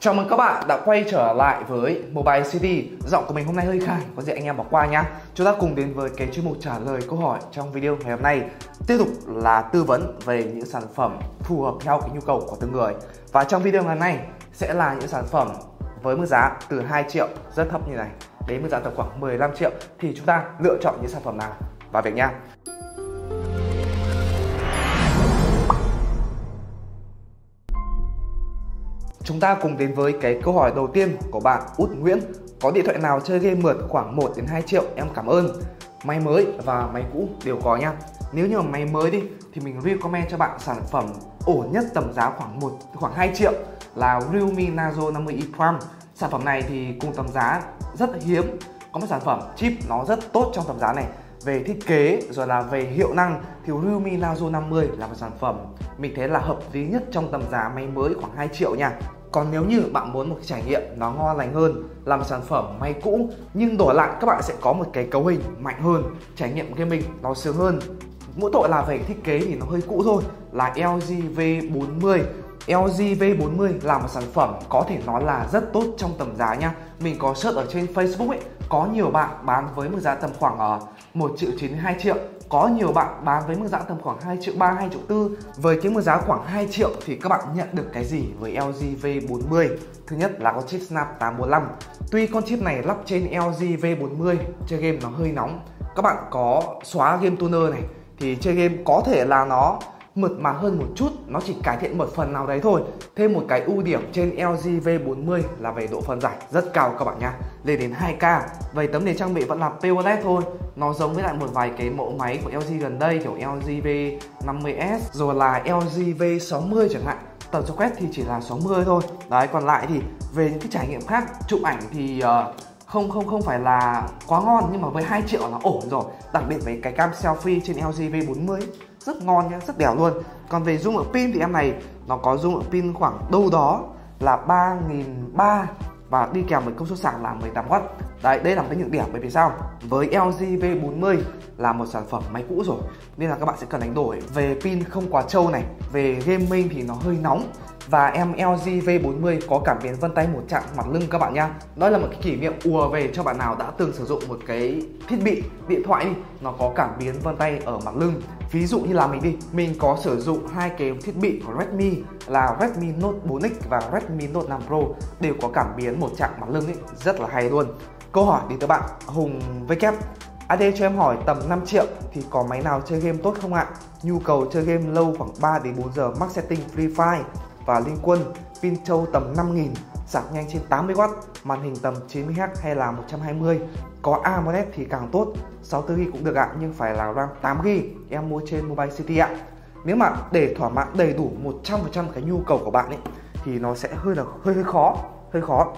Chào mừng các bạn đã quay trở lại với Mobile City. Giọng của mình hôm nay hơi khàn, có gì anh em bỏ qua nhá. Chúng ta cùng đến với cái chuyên mục trả lời câu hỏi trong video ngày hôm nay. Tiếp tục là tư vấn về những sản phẩm phù hợp theo cái nhu cầu của từng người. Và trong video ngày hôm nay sẽ là những sản phẩm với mức giá từ 2 triệu rất thấp như này Đến mức giá tầm khoảng 15 triệu. Thì chúng ta lựa chọn những sản phẩm nào? Và việc nha Chúng ta cùng đến với cái câu hỏi đầu tiên của bạn, Út Nguyễn. Có điện thoại nào chơi game mượt khoảng 1 đến 2 triệu? Em cảm ơn. Máy mới và máy cũ đều có nha. Nếu như mà máy mới đi, thì mình recommend cho bạn sản phẩm ổn nhất tầm giá khoảng 1 khoảng 2 triệu là Realme Nazo 50e Prime. Sản phẩm này thì cùng tầm giá rất hiếm. Có một sản phẩm chip nó rất tốt trong tầm giá này. Về thiết kế rồi là về hiệu năng thì Realme Nazo 50 là một sản phẩm mình thấy là hợp lý nhất trong tầm giá máy mới khoảng 2 triệu nha còn nếu như bạn muốn một cái trải nghiệm nó ngon lành hơn, làm sản phẩm may cũ nhưng đổi lại các bạn sẽ có một cái cấu hình mạnh hơn, trải nghiệm gaming nó sướng hơn. Mỗi tội là về thiết kế thì nó hơi cũ thôi, là LG V40 LG V40 là một sản phẩm có thể nói là rất tốt trong tầm giá nha. Mình có search ở trên Facebook ấy, Có nhiều bạn bán với một giá tầm khoảng ờ, ở 1 triệu 9 2 triệu có nhiều bạn bán với mức giá tầm khoảng 2 triệu 3, 2 triệu 4 Với cái mức giá khoảng 2 triệu thì các bạn nhận được cái gì với LG V40 Thứ nhất là con chip Snap 845 Tuy con chip này lắp trên LG V40 chơi game nó hơi nóng. Các bạn có xóa game tuner này thì chơi game có thể là nó mượt mà hơn một chút nó chỉ cải thiện một phần nào đấy thôi. Thêm một cái ưu điểm trên LG V40 là về độ phân giải rất cao các bạn nha lên đến 2K về tấm nền trang bị vẫn là POLED thôi. Nó giống với lại một vài cái mẫu máy của LG gần đây kiểu LG V50s rồi là LG V60 chẳng hạn. Tầm cho quét thì chỉ là 60 thôi. Đấy còn lại thì về những cái trải nghiệm khác chụp ảnh thì uh, không không không phải là quá ngon nhưng mà với 2 triệu là ổn rồi. Đặc biệt với cái cam selfie trên LG V40 rất ngon nhá rất đẹp luôn. Còn về dung lượng pin thì em này nó có dung lượng pin khoảng đâu đó là 3.300 và đi kèm với công suất sạc là 18W Đấy, đây là một cái nhược điểm bởi vì sao? Với LG V40 là một sản phẩm máy cũ rồi Nên là các bạn sẽ cần đánh đổi Về pin không quá trâu này. Về gaming thì nó hơi nóng và em LG V40 có cảm biến vân tay một chạm mặt lưng các bạn nha Đó là một cái kỷ niệm ùa về cho bạn nào đã từng sử dụng một cái thiết bị điện thoại đi Nó có cảm biến vân tay ở mặt lưng. Ví dụ như là mình đi, mình có sử dụng hai cái thiết bị của Redmi là Redmi Note 4X và Redmi Note 5 Pro đều có cảm biến một chạm mặt lưng ấy, rất là hay luôn. Câu hỏi đến từ bạn Hùng VK AD cho em hỏi tầm 5 triệu thì có máy nào chơi game tốt không ạ? Nhu cầu chơi game lâu khoảng 3 đến 4 giờ max setting Free Fire và Liên Quân, pin trâu tầm 5000, sạc nhanh trên 80W, màn hình tầm 90Hz hay là 120. Có AMOLED thì càng tốt, 64GB cũng được ạ, nhưng phải là RAM 8GB, em mua trên Mobile City ạ. Nếu mà để thỏa mãn đầy đủ 100% cái nhu cầu của bạn ấy thì nó sẽ hơi là hơi hơi khó, hơi khó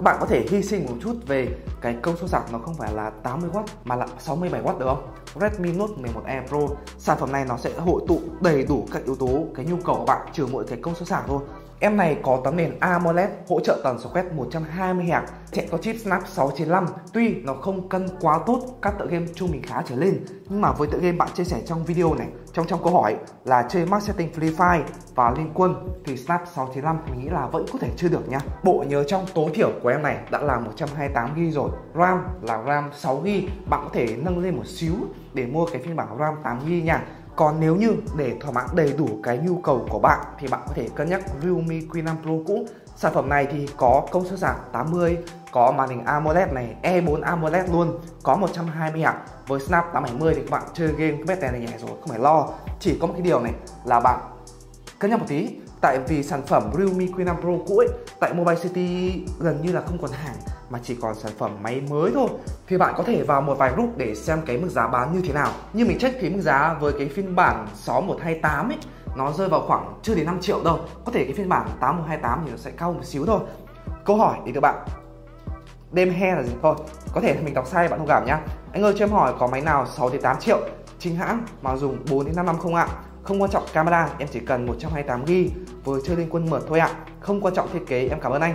các bạn có thể hy sinh một chút về cái công suất sạc nó không phải là 80W mà là 67W được không? Redmi Note 11e Pro. Sản phẩm này nó sẽ hội tụ đầy đủ các yếu tố, cái nhu cầu của bạn, trừ mỗi cái công suất sạc thôi. Em này có tấm nền AMOLED hỗ trợ tần số quét 120Hz, chạy có chip Snap 695. Tuy nó không cân quá tốt các tựa game trung bình khá trở lên, nhưng mà với tựa game bạn chia sẻ trong video này, trong trong câu hỏi là chơi max setting Free Fire và Liên Quân thì Snap 695 mình nghĩ là vẫn có thể chơi được nha. Bộ nhớ trong tối thiểu của em này đã là 128GB rồi. RAM là RAM 6GB, bạn có thể nâng lên một xíu để mua cái phiên bản RAM 8GB nha còn nếu như để thỏa mãn đầy đủ cái nhu cầu của bạn thì bạn có thể cân nhắc Realme Q5 Pro cũ. Sản phẩm này thì có công suất giảm 80, có màn hình AMOLED này, E4 AMOLED luôn, có 120Hz. Với Snap 870 thì các bạn chơi game cái bét này nhẹ rồi, không phải lo. Chỉ có một cái điều này là bạn cân nhắc một tí tại vì sản phẩm Realme Q5 Pro cũ ấy tại Mobile City gần như là không còn hàng mà chỉ còn sản phẩm máy mới thôi. Thì bạn có thể vào một vài group để xem cái mức giá bán như thế nào. Như mình check thì mức giá với cái phiên bản 6128 ấy, nó rơi vào khoảng chưa đến 5 triệu đâu. Có thể cái phiên bản 8128 thì nó sẽ cao một xíu thôi. Câu hỏi đến các bạn. Đêm he là gì? Thôi, có thể mình đọc sai bạn thông cảm nhá. Anh ơi, cho em hỏi có máy nào 6 đến 8 triệu? Chính hãng mà dùng 4 đến 5 năm không ạ? Không quan trọng camera, em chỉ cần 128g vừa chơi liên quân mượt thôi ạ. Không quan trọng thiết kế, em cảm ơn anh.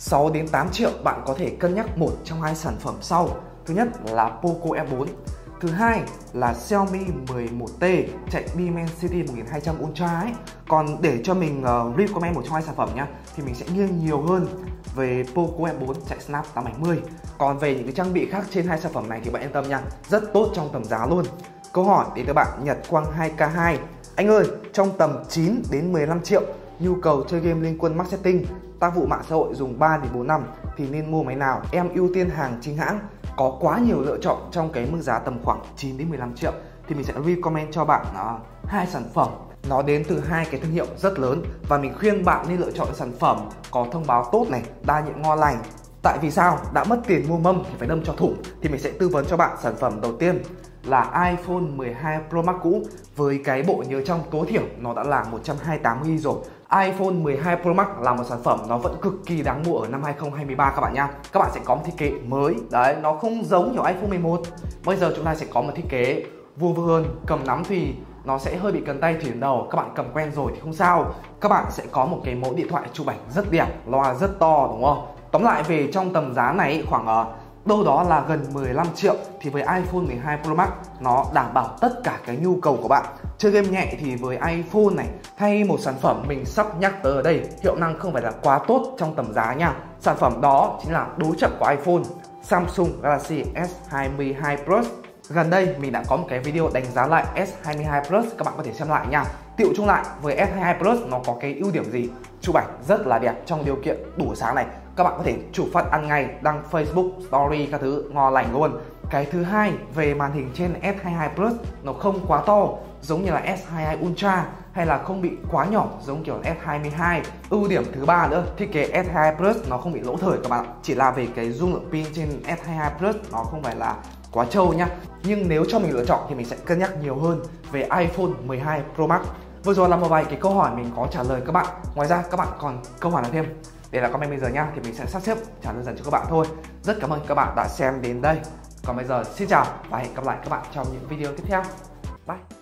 6 đến 8 triệu bạn có thể cân nhắc một trong hai sản phẩm sau. Thứ nhất là Poco e F4. Thứ hai là Xiaomi 11T chạy Dimensity 1200 Ultra ấy. Còn để cho mình uh, recommend một trong hai sản phẩm nhá thì mình sẽ nghiêng nhiều hơn về Poco e F4 chạy Snap 870. Còn về những cái trang bị khác trên hai sản phẩm này thì bạn yên tâm nha, rất tốt trong tầm giá luôn. Câu hỏi đến từ bạn Nhật Quang 2K2. Anh ơi, trong tầm 9 đến 15 triệu nhu cầu chơi game liên quân marketing, tác vụ mạng xã hội dùng 3 đến 4 năm thì nên mua máy nào? Em ưu tiên hàng chính hãng có quá nhiều lựa chọn trong cái mức giá tầm khoảng 9 đến 15 triệu thì mình sẽ recommend cho bạn à, hai sản phẩm nó đến từ hai cái thương hiệu rất lớn và mình khuyên bạn nên lựa chọn sản phẩm có thông báo tốt này, đa nhiệm ngon lành. Tại vì sao? Đã mất tiền mua mâm thì phải đâm cho thủng thì mình sẽ tư vấn cho bạn sản phẩm đầu tiên là iPhone 12 Pro Max cũ. Với cái bộ nhớ trong tối thiểu nó đã là 128GB rồi. iPhone 12 Pro Max là một sản phẩm nó vẫn cực kỳ đáng mua ở năm 2023 các bạn nha. Các bạn sẽ có một thiết kế mới. Đấy, nó không giống kiểu iPhone 11 Bây giờ chúng ta sẽ có một thiết kế vuông vức hơn Cầm nắm thì nó sẽ hơi bị cần tay chuyển đầu. Các bạn cầm quen rồi thì không sao. Các bạn sẽ có một cái mẫu điện thoại chụp ảnh rất đẹp Loa rất to đúng không? Tóm lại về trong tầm giá này, khoảng ờ, đâu đó là gần 15 triệu thì với iPhone 12 Pro Max, nó đảm bảo tất cả cái nhu cầu của bạn. Chơi game nhẹ thì với iPhone này hay một sản phẩm mình sắp nhắc tới ở đây, hiệu năng không phải là quá tốt trong tầm giá nha. Sản phẩm đó chính là đối trận của iPhone, Samsung Galaxy S22 Plus. Gần đây mình đã có một cái video đánh giá lại S22 Plus, các bạn có thể xem lại nha. Tiệu chung lại với S22 Plus nó có cái ưu điểm gì? Chụp ảnh rất là đẹp trong điều kiện đủ sáng này. Các bạn có thể chụp phát ăn ngay đăng Facebook, Story các thứ ngon lành luôn. Cái thứ hai về màn hình trên S22 Plus nó không quá to giống như là S22 Ultra hay là không bị quá nhỏ giống kiểu S22 ưu điểm thứ ba nữa thiết kế S22 Plus nó không bị lỗ thời các bạn. Chỉ là về cái dung lượng pin trên S22 Plus nó không phải là quá trâu nhá. Nhưng nếu cho mình lựa chọn thì mình sẽ cân nhắc nhiều hơn về iPhone 12 Pro Max vừa rồi là một vài cái câu hỏi mình có trả lời các bạn. Ngoài ra, các bạn còn câu hỏi nào thêm? Để là comment bây giờ nha, thì mình sẽ sắp xếp trả lời dần cho các bạn thôi. Rất cảm ơn các bạn đã xem đến đây. Còn bây giờ, xin chào và hẹn gặp lại các bạn trong những video tiếp theo. Bye.